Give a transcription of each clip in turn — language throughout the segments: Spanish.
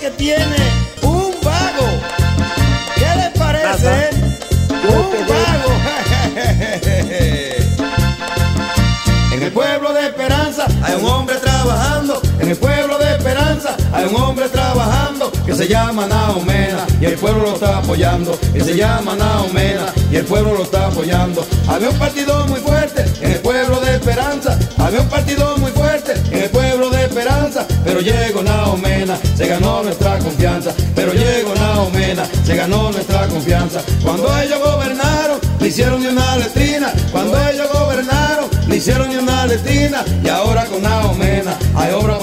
que tiene un vago. ¿Qué les parece? Un vago. En el pueblo de Esperanza hay un hombre trabajando. En el pueblo de Esperanza hay un hombre trabajando que se llama Naomena y el pueblo lo está apoyando. Que se llama Naomena y el pueblo lo está apoyando. Había un partido muy fuerte en el pueblo de Esperanza. Había un partido Pero llegó Naomena, se ganó nuestra confianza. Pero llegó Naomena, se ganó nuestra confianza. Cuando ellos gobernaron, le hicieron ni una letrina. Cuando ellos gobernaron, le hicieron ni una letrina. Y ahora con Naomena hay obra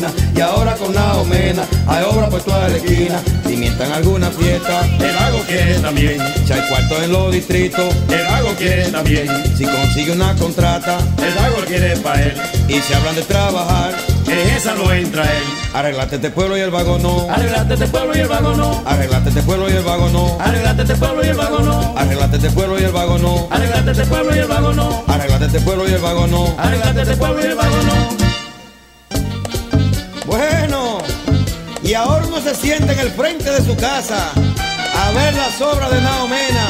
la. Y ahora con Naomena hay obra por toda la esquina. Si mientan alguna fiesta, El vago quiere también, si hay cuartos en los distritos, el vago quiere también, si consigue una contrata el vago quiere pa' él, y se hablan de trabajar, en esa no entra él. arreglate este pueblo y el vago no. Arreglate este pueblo y el vago no, Arreglate este pueblo y el vago no. arreglate este pueblo y el vago no, Arreglate este pueblo y el vago no. arreglate este pueblo y el vago no, Arreglate este pueblo y el vago no. arreglate este pueblo y el vago no. Y ahora uno se sienta en el frente de su casa a ver las obras de Naomena,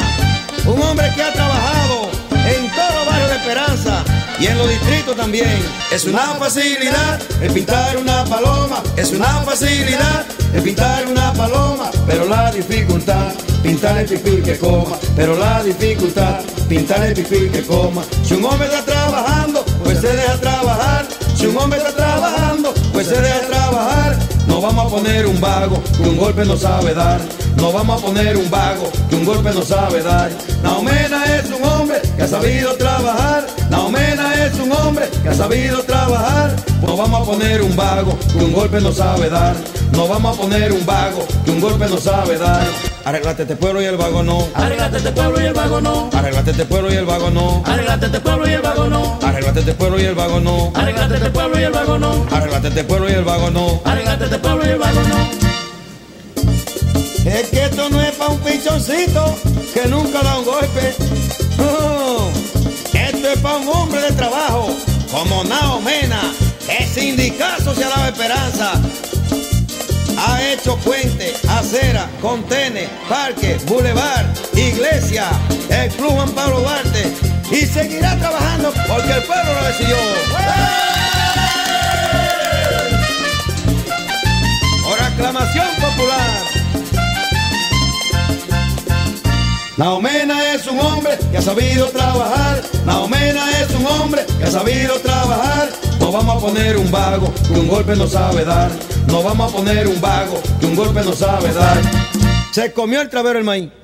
un hombre que ha trabajado en todos los barrios de Esperanza y en los distritos también. Es una facilidad el pintar una paloma, es una facilidad el pintar una paloma, pero la dificultad, pintar el pipí que coma, pero la dificultad, pintar el pipí que coma. Si un hombre está trabajando, pues se deja trabajar. Si un hombre está trabajando, pues se deja trabajar. No vamos a poner un vago que un golpe no sabe dar. No vamos a poner un vago que un golpe no sabe dar. Naomena es un hombre que ha sabido trabajar. Naomena es un hombre que ha sabido trabajar. No vamos a poner un vago que un golpe no sabe dar. No vamos a poner un vago que un golpe no sabe dar. Arreglate este pueblo y el vago no. Arreglate este pueblo y el vago no, Arreglate este pueblo y el vago no. arreglate este pueblo y el vago no, Arreglate este pueblo y el vago no. arreglate este pueblo y el vago no, Arreglate este pueblo y el vago no. arreglate este pueblo y el vago no. Es que esto no es para un pichoncito que nunca da un golpe. Esto es para un hombre de trabajo como Naomena, que sin sindicato se ha dado esperanza. Ha hecho puente, acera, contenes, parque, bulevar, iglesia, el Club Juan Pablo Duarte y seguirá trabajando porque el pueblo lo decidió. Naomena es un hombre que ha sabido trabajar. Naomena es un hombre que ha sabido trabajar. No vamos a poner un vago que un golpe no sabe dar. No vamos a poner un vago que un golpe no sabe dar. Se comió el travero el maíz.